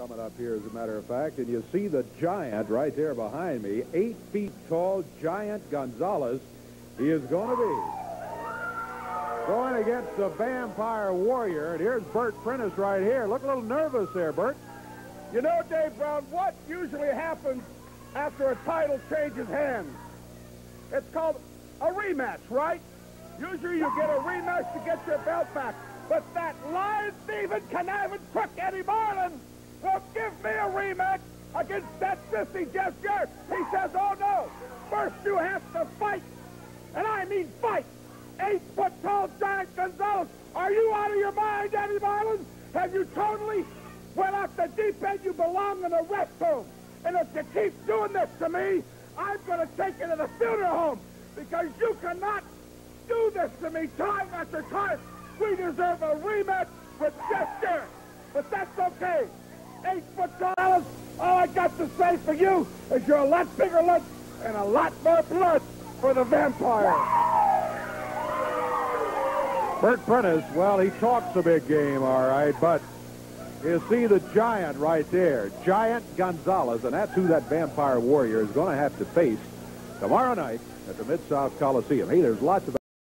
coming up here, as a matter of fact, and you see the giant right there behind me, eight feet tall, giant Gonzalez. He is going to be going against the vampire warrior. And here's Bert Prentice right here. Look a little nervous there, Bert. You know, Dave Brown, what usually happens after a title changes hands? It's called a rematch, right? Usually you get a rematch to get your belt back. But that lying, thieving, conniving crook Eddie Marlin will give me a rematch against that sissy Jeff. He says, oh no, first you have to fight. And I mean fight. Eight foot tall giant Gonzalez. Are you out of your mind, Eddie Marlin? Have you totally went off the deep end? You belong in a rest home. And if you keep doing this to me, I'm going to take you to the funeral home because you cannot do this to me time after time. We deserve a rematch with Jeff. But that's okay. Eight foot tall. All I got to say for you is you're a lot bigger lunch and a lot more blood for the vampire. Bert Prentice, well, he talks a big game, all right, but you see the giant right there, Giant Gonzalez, and that's who that vampire warrior is going to have to face tomorrow night at the Mid-South Coliseum. Hey, there's lots of